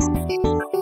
Thank you.